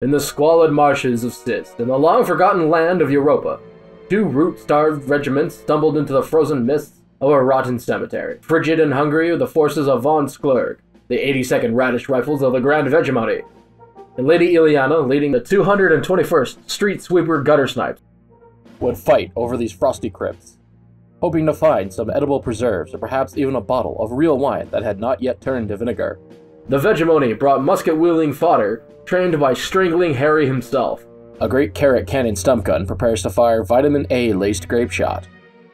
in the squalid marshes of Sist, in the long forgotten land of Europa, two root starved regiments stumbled into the frozen mists of a rotten cemetery. Frigid and hungry, the forces of von Sclurg, the 82nd Radish Rifles of the Grand Vegemite, and Lady Illiana, leading the 221st Street Sweeper Gutter Snipes, would fight over these frosty crypts, hoping to find some edible preserves or perhaps even a bottle of real wine that had not yet turned to vinegar. The Vegemoni brought musket-wielding fodder, trained by Strangling Harry himself. A great carrot cannon stump gun prepares to fire vitamin A-laced grape shot,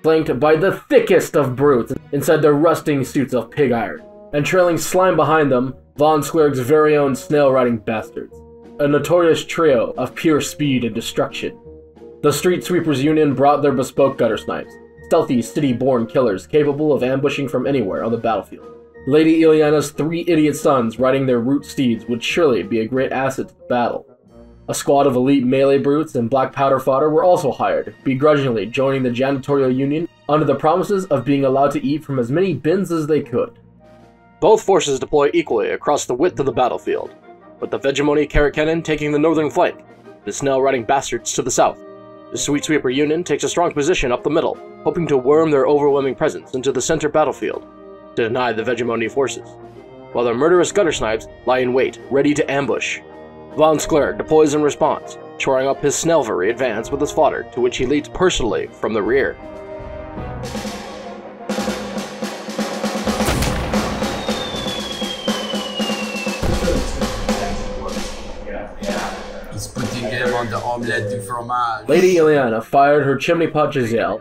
flanked by the thickest of brutes inside their rusting suits of pig iron, and trailing slime behind them, Von Sclurg's very own snail-riding bastards. A notorious trio of pure speed and destruction. The Street Sweepers Union brought their bespoke gutter snipes, stealthy city-born killers capable of ambushing from anywhere on the battlefield. Lady Illiana's three idiot sons riding their root steeds would surely be a great asset to the battle. A squad of elite melee brutes and black powder fodder were also hired, begrudgingly joining the janitorial union under the promises of being allowed to eat from as many bins as they could. Both forces deploy equally across the width of the battlefield, with the Vegemoni Carrot Cannon taking the northern flank, the snail-riding bastards to the south. The Sweet Sweeper Union takes a strong position up the middle, hoping to worm their overwhelming presence into the center battlefield, to deny the Vegemoni forces, while their murderous gutter snipes lie in wait, ready to ambush. Von Sclurg deploys in response, shoring up his Snellvery advance with his fodder, to which he leads personally from the rear. He's putting him on the omelette du fromage. Lady Illiana fired her chimney pot Giselle,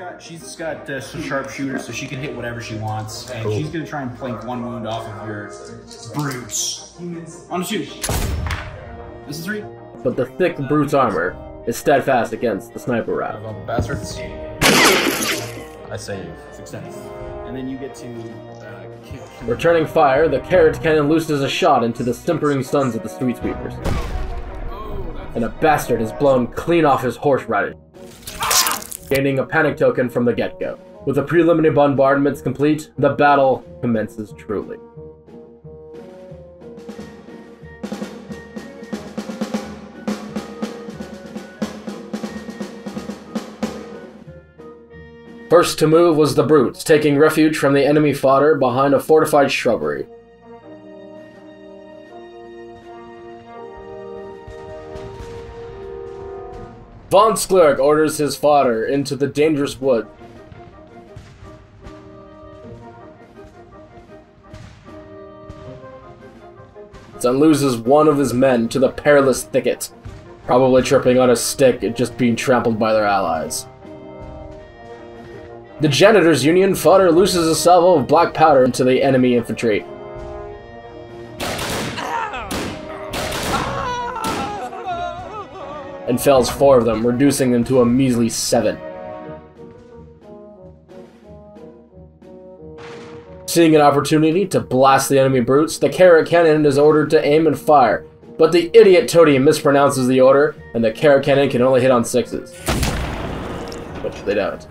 got she's got uh, some sharpshooter, so she can hit whatever she wants, and she's gonna try and plank one wound off of your brutes. On a two. This is three. but the thick brute's armor is steadfast against the sniper Of round. all the bastards. I save. Success. And then you get to uh, kick. Returning fire, the carrot cannon looses a shot into the simpering sons of the street sweepers. And a bastard is blown clean off his horseradish, gaining a panic token from the get-go. With the preliminary bombardments complete, the battle commences truly. First to move was the brutes, taking refuge from the enemy fodder behind a fortified shrubbery. Von orders his fodder into the dangerous wood. and loses one of his men to the perilous thicket, probably tripping on a stick and just being trampled by their allies. The Janitors Union fodder looses a salvo of black powder into the enemy infantry. And fells four of them, reducing them to a measly seven. Seeing an opportunity to blast the enemy brutes, the carrot cannon is ordered to aim and fire, but the idiot Toady mispronounces the order, and the carrot cannon can only hit on sixes. Which they don't.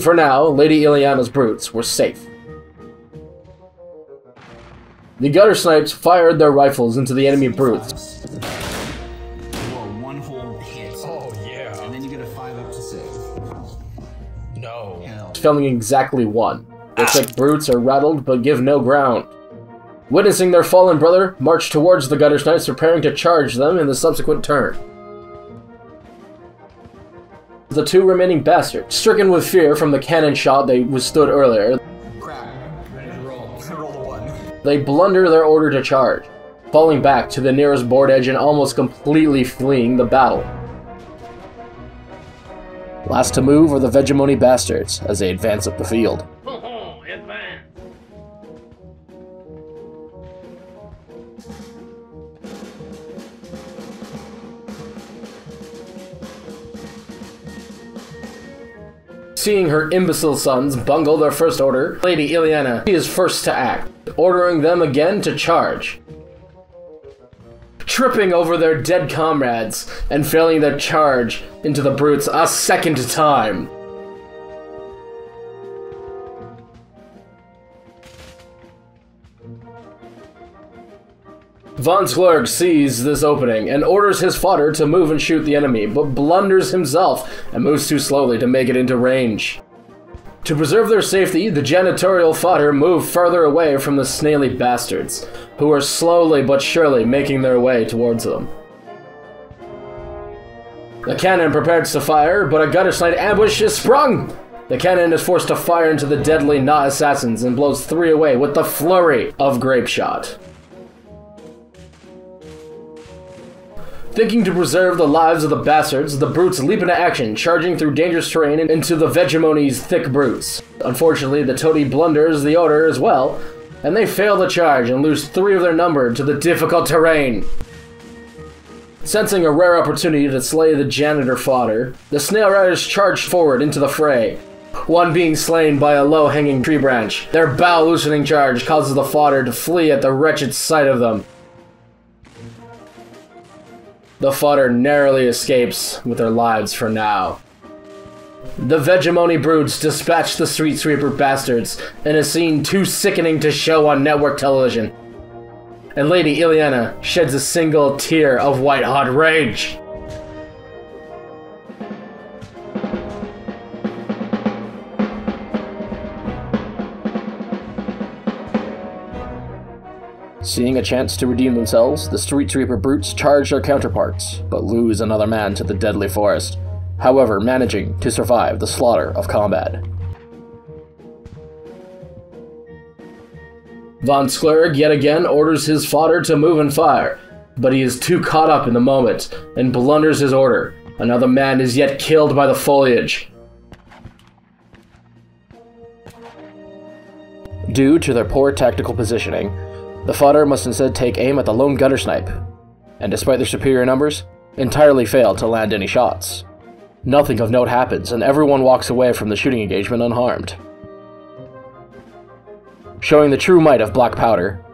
For now, Lady Illiana's brutes were safe. The gutter snipes fired their rifles into the enemy brutes, Felling exactly one. The ah. thick brutes are rattled but give no ground. Witnessing their fallen brother march towards the gutter snipes, preparing to charge them in the subsequent turn. The two remaining bastards, stricken with fear from the cannon shot they withstood earlier, Crap. Ready to roll. roll the one. they blunder their order to charge, falling back to the nearest board edge and almost completely fleeing the battle. Last to move are the Vegemoni bastards as they advance up the field. Seeing her imbecile sons bungle their first order, Lady Illiana is first to act, ordering them again to charge. Tripping over their dead comrades and failing their charge into the brutes a second time. Von Sclurg sees this opening and orders his fodder to move and shoot the enemy, but blunders himself and moves too slowly to make it into range. To preserve their safety, the janitorial fodder move further away from the snaily bastards, who are slowly but surely making their way towards them. The cannon prepares to fire, but a guttersnipe ambush is sprung! The cannon is forced to fire into the deadly not assassins and blows three away with the flurry of grape shot. Thinking to preserve the lives of the bastards, the brutes leap into action, charging through dangerous terrain into the Vegemoni's thick brutes. Unfortunately, the toady blunders the order as well, and they fail the charge and lose three of their number to the difficult terrain. Sensing a rare opportunity to slay the janitor fodder, the snail riders charge forward into the fray, one being slain by a low hanging tree branch. Their bow loosening charge causes the fodder to flee at the wretched sight of them. The fodder narrowly escapes with their lives for now. The Vegemoni broods dispatch the street sweeper bastards in a scene too sickening to show on network television. And Lady Illiana sheds a single tear of white hot rage. Seeing a chance to redeem themselves, the Street Sweeper brutes charge their counterparts, but lose another man to the deadly forest, however, managing to survive the slaughter of combat. Von Sclurg yet again orders his fodder to move and fire, but he is too caught up in the moment and blunders his order. Another man is yet killed by the foliage. Due to their poor tactical positioning, the fodder must instead take aim at the lone guttersnipe, and despite their superior numbers, entirely fail to land any shots. Nothing of note happens, and everyone walks away from the shooting engagement unharmed. Showing the true might of black powder,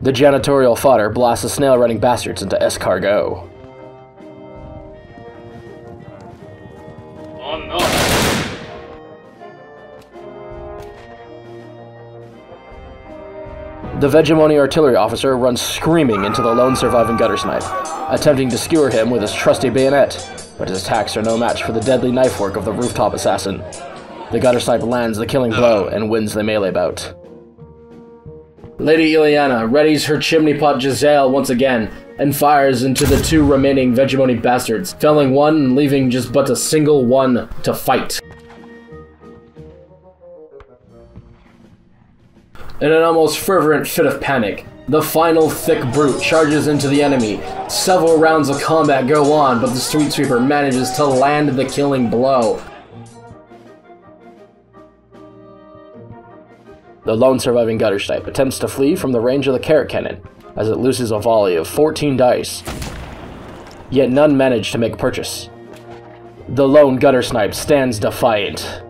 the janitorial fodder blasts the snail-running bastards into escargot. The Vegemoni artillery officer runs screaming into the lone surviving guttersnipe, attempting to skewer him with his trusty bayonet, but his attacks are no match for the deadly knife work of the rooftop assassin. The guttersnipe lands the killing blow and wins the melee bout. Lady Illiana readies her chimney pot Giselle once again and fires into the two remaining Vegemoni bastards, felling one and leaving just but a single one to fight. In an almost fervent fit of panic, the final thick brute charges into the enemy. Several rounds of combat go on, but the street sweeper manages to land the killing blow. The lone surviving gutter snipe attempts to flee from the range of the carrot cannon, as it loses a volley of 14 dice. Yet none manage to make purchase. The lone gutter snipe stands defiant,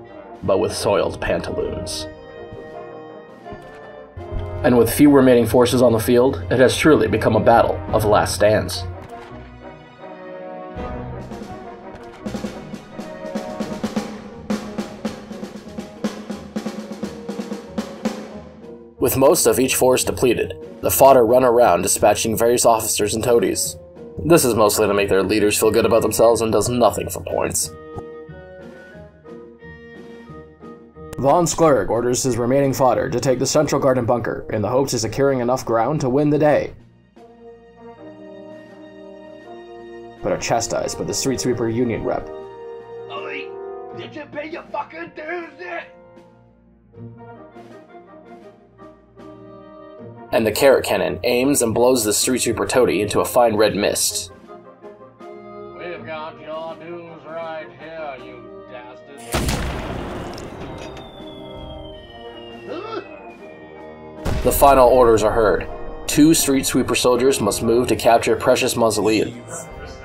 but with soiled pantaloons. And with few remaining forces on the field, it has truly become a battle of last stands. With most of each force depleted, the fodder run around dispatching various officers and toadies. This is mostly to make their leaders feel good about themselves and does nothing for points. Von Sclurg orders his remaining fodder to take the central garden bunker in the hopes of securing enough ground to win the day. But are chastised by the street sweeper union rep. Ollie, did you pay your fucking dues yet? And the carrot cannon aims and blows the street sweeper toady into a fine red mist. The final orders are heard. Two street sweeper soldiers must move to capture Precious Mausoleum.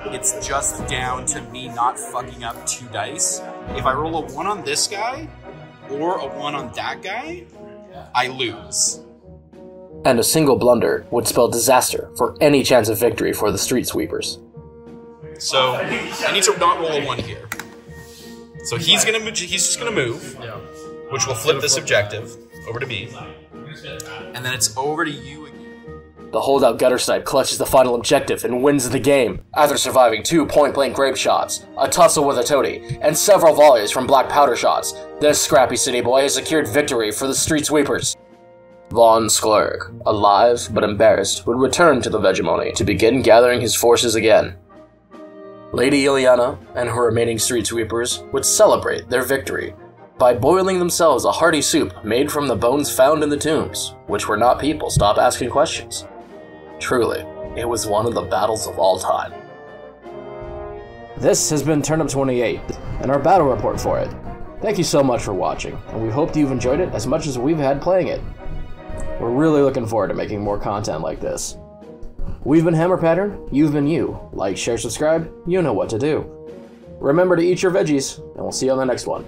It's just down to me not fucking up two dice. If I roll a one on this guy or a one on that guy, I lose. And a single blunder would spell disaster for any chance of victory for the street sweepers. So I need to not roll a one here. So he's gonna he's just gonna move, which will flip this objective over to me, and then it's over to you again. the holdout gutter snipe clutches the final objective and wins the game. After surviving two point blank grape shots, a tussle with a toady, and several volleys from black powder shots, this scrappy city boy has secured victory for the street sweepers. Von Sclurg, alive but embarrassed, would return to the Vegemony to begin gathering his forces again. Lady Illiana and her remaining street sweepers would celebrate their victory by boiling themselves a hearty soup made from the bones found in the tombs, which were not people stop asking questions. Truly, it was one of the battles of all time. This has been Turnip 28, and our battle report for it. Thank you so much for watching, and we hope you've enjoyed it as much as we've had playing it. We're really looking forward to making more content like this. We've been Hammer Pattern, you've been you. Like, share, subscribe, you know what to do. Remember to eat your veggies, and we'll see you on the next one.